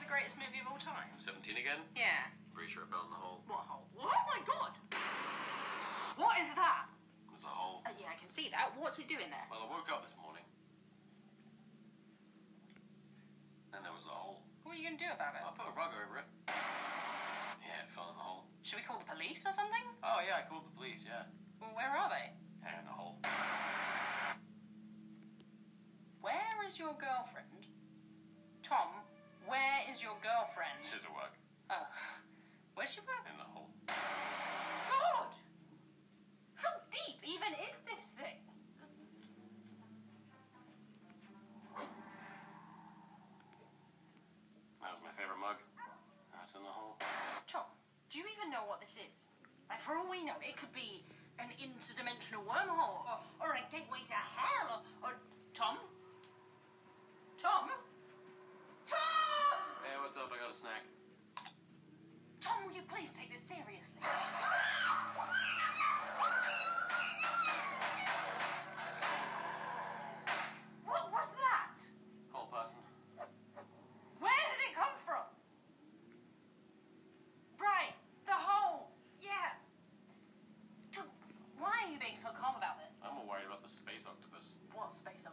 the greatest movie of all time? 17 again? Yeah. Pretty sure it fell in the hole. What hole? Oh my god! What is that? There's a hole. Uh, yeah, I can see that. What's it doing there? Well, I woke up this morning. And there was a hole. What are you going to do about it? I put a rug over it. Yeah, it fell in the hole. Should we call the police or something? Oh, yeah, I called the police, yeah. Well, where are they? Yeah, in the hole. Where is your girlfriend? Tom, where is your girlfriend? She's at work. Oh. Where's she work? In the hole. God! How deep even is this thing? That was my favorite mug. That's in the hole. Tom, do you even know what this is? Like, for all we know, it could be an interdimensional wormhole, or, or a gateway to hell, or, or Tom? Tom? Tom! Hey, what's up? I got a snack. Tom, will you please take this seriously? What was that? Hole person. Where did it come from? Right, the hole. Yeah. Dude, Why are you being so calm about this? I'm more worried about the space octopus. What space